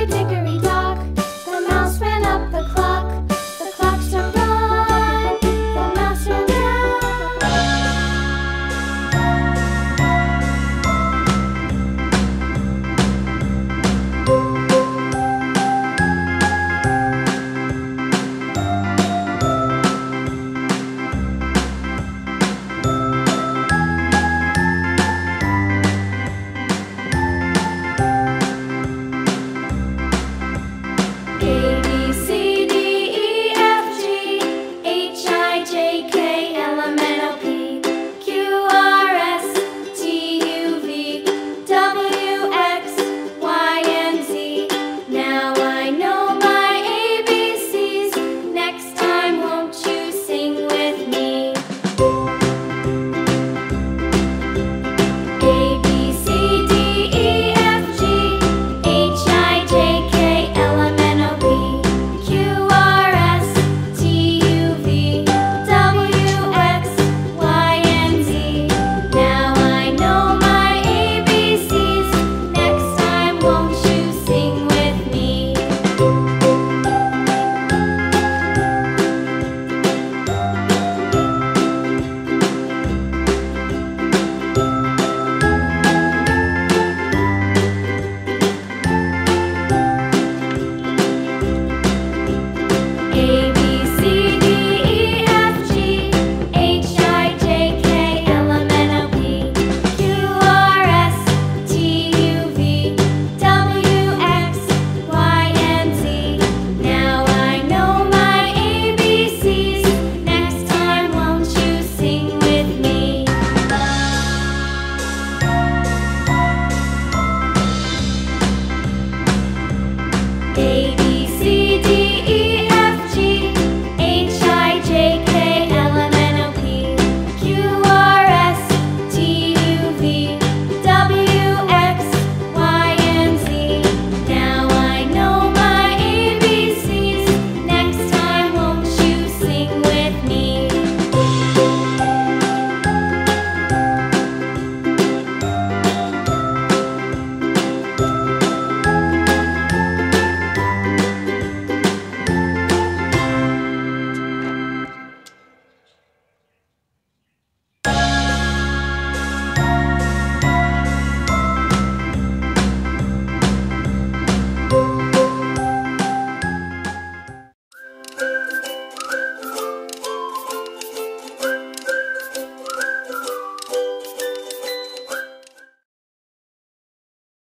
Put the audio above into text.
Hickory